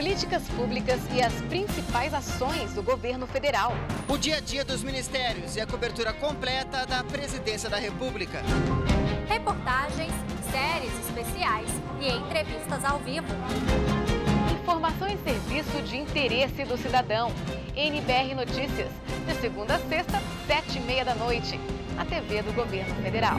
políticas públicas e as principais ações do governo federal. O dia a dia dos ministérios e a cobertura completa da Presidência da República. Reportagens, séries especiais e entrevistas ao vivo. Informação e serviço de interesse do cidadão. NBR Notícias, de segunda a sexta, sete e meia da noite, A TV do Governo Federal.